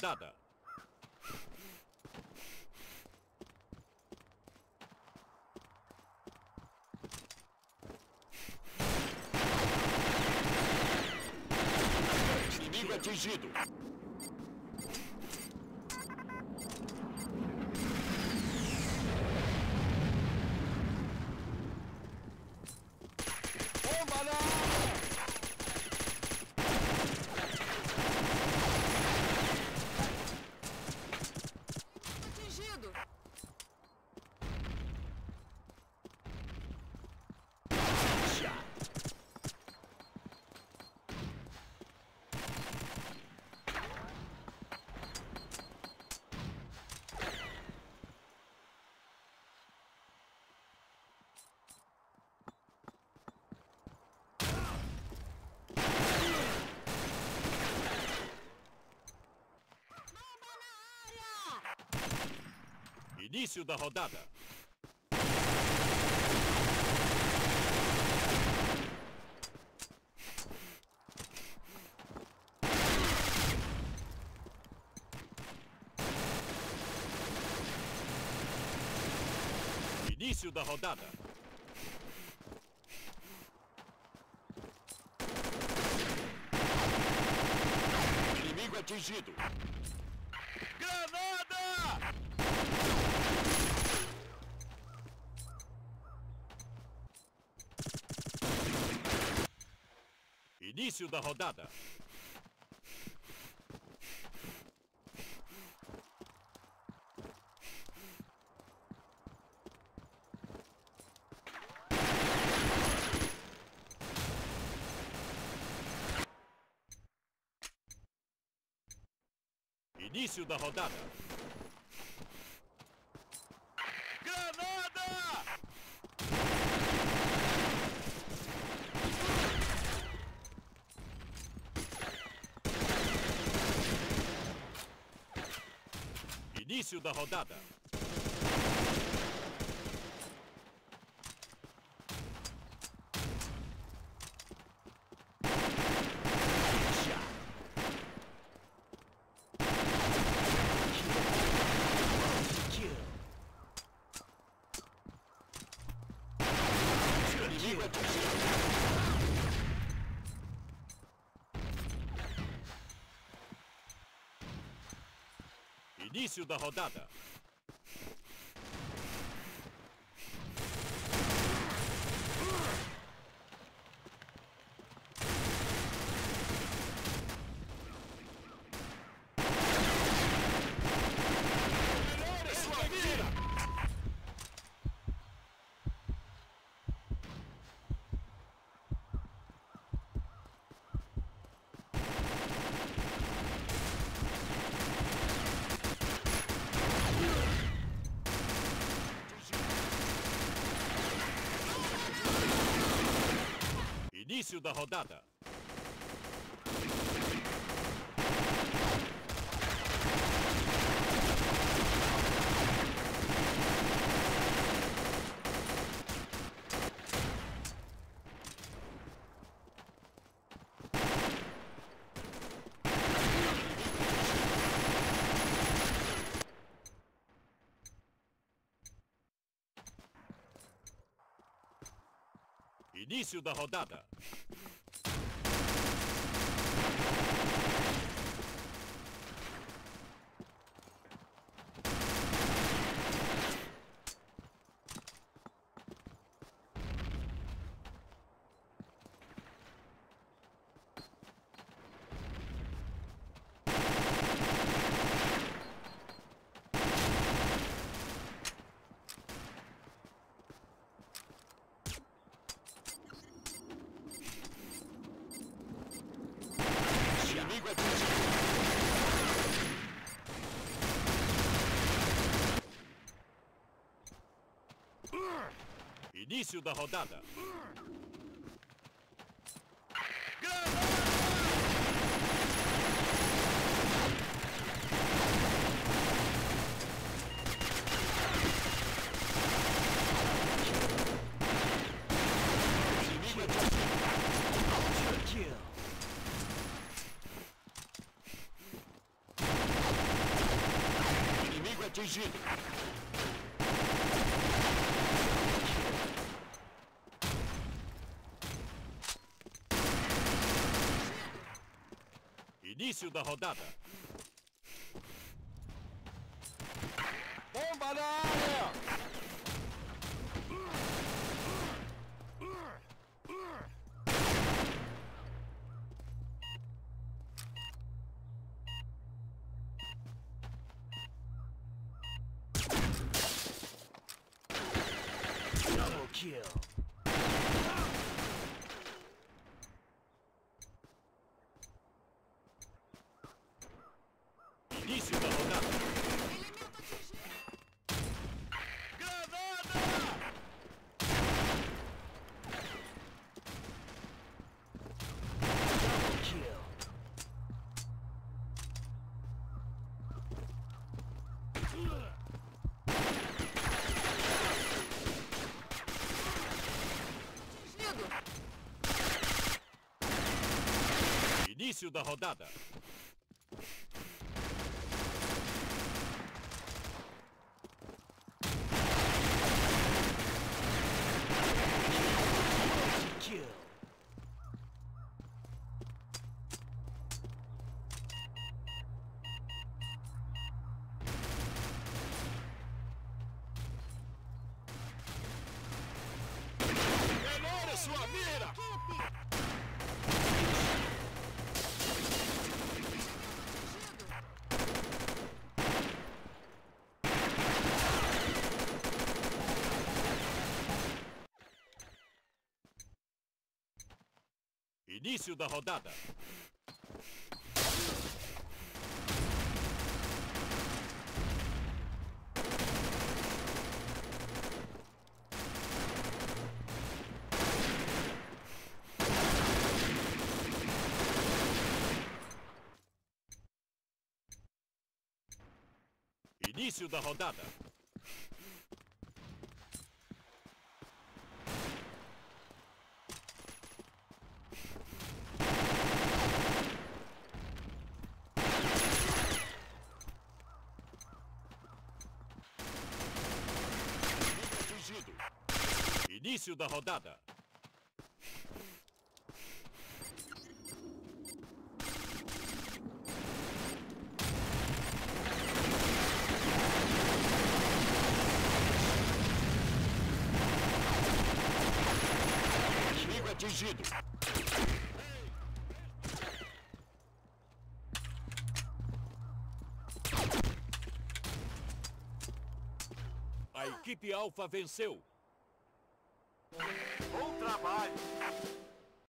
rodada. Inimigo atingido. Início da rodada. Início da rodada. Inimigo atingido. Início da rodada. Início da rodada. Início da rodada. Inimigo atingido. Início da rodada. Início da rodada. Início da rodada. Inimigo atingido. Início da rodada. Atingido. Início da rodada. Bomba na área! Double kill. Início da rodada. Elemento atingido. Granada! Double kill. Atingido. Início da rodada. Kill. Melhore sua mira! Início da rodada. Início da rodada. Início da rodada. A equipe Alfa venceu. Bom trabalho!